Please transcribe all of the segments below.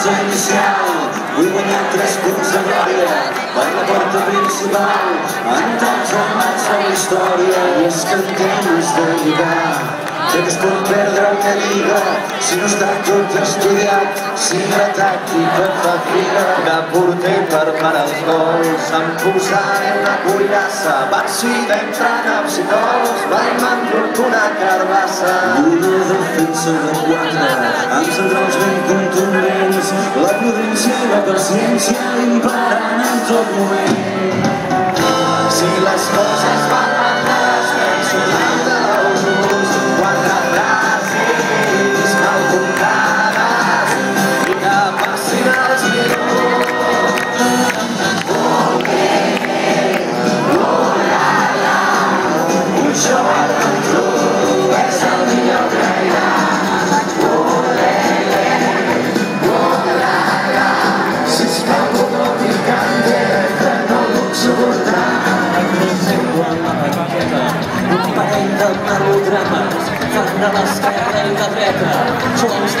11 inicial. Vull guanyar tres punts de glòria per la porta principal. En tants amats a la història i és que en temps de lligar. Que es pot perdre una lliga si no està tot estudiat, si la tàctica fa figa. De porter per parar els gols, em posaré una cuirassa, Barça i d'entrar naps i gols, mai m'enroc una carbassa. Una defensa de quatre, amb centrals ben contundents, la la paciència imperant en tot moment. Si les coses van malament, melodrames fan de l'esquerra i de dreta. Són els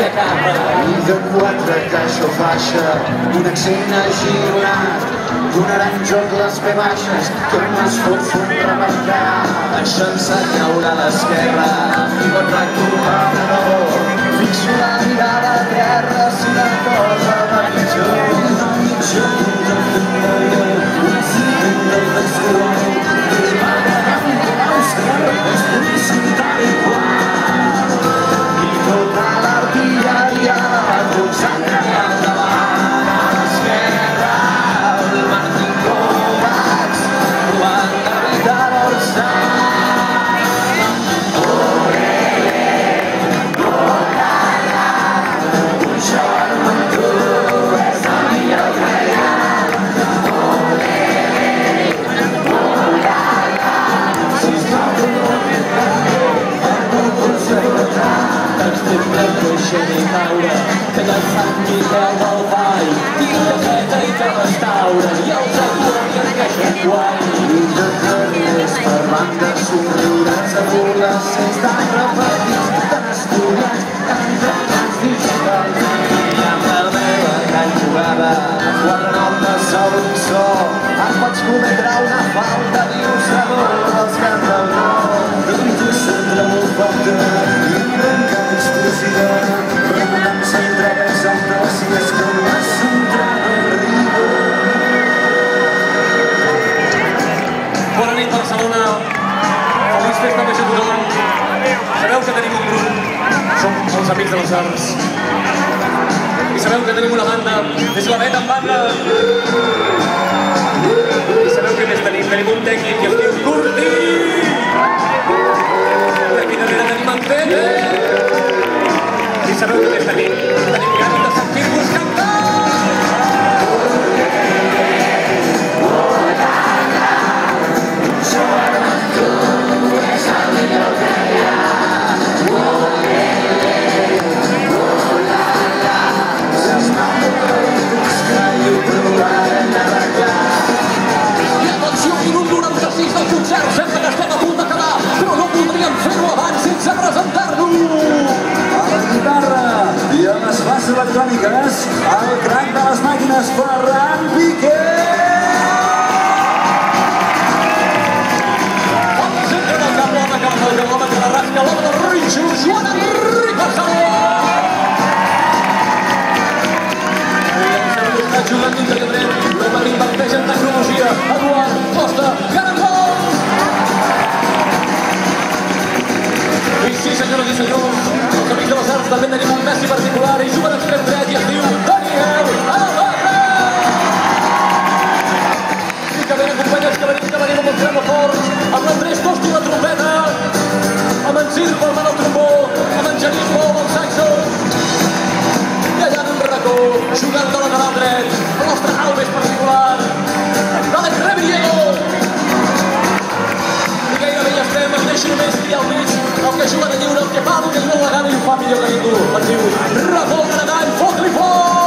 de capa. I de quatre caixa o faixa, un accent donaran joc les ve baixes, que no es pot un remarcar. Deixant-se a l'esquerra, i pot recuperar de. Fixo la mirada a terra, Extrem coixer i caure, que llançant Miquel del Vall. Tira dreta i te restaura, i els actuen que aquest guai. I de carrers per banda somriures adolescents tan repetits, tan estudiats, tan entrenats digitalment. I amb la meva gran jugada, quatre notes a un so, em pots cometre una falta, els Amics de les Arts. I sabeu que tenim una banda. És la Beta en banda. I sabeu què més tenim? Tenim un tècnic que es diu Curti. I aquí darrere tenim en Pere. I sabeu què més tenim? Tenim electròniques, el crac de les màquines, Ferran Piqué! El centre del camp, l'home que la la rasca, l'home del Rinxo, Joan així més i al mig, el que juga de lliure, el que fa, el que no ho agafa i ho fa millor que ningú. Per diu, revolta de gall, fot-li fort!